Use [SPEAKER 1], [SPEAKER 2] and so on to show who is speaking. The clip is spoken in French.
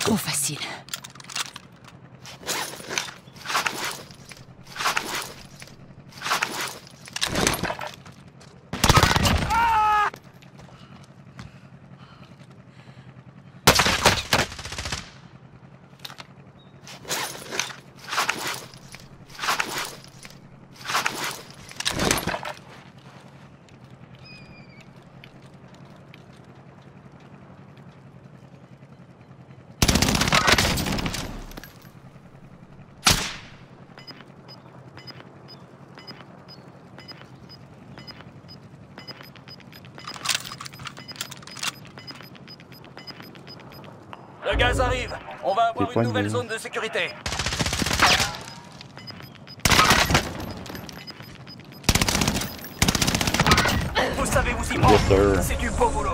[SPEAKER 1] Trop facile.
[SPEAKER 2] Le gaz arrive. On va avoir une nouvelle zone de sécurité. Vous savez vous y prendre. C'est du beau boulot.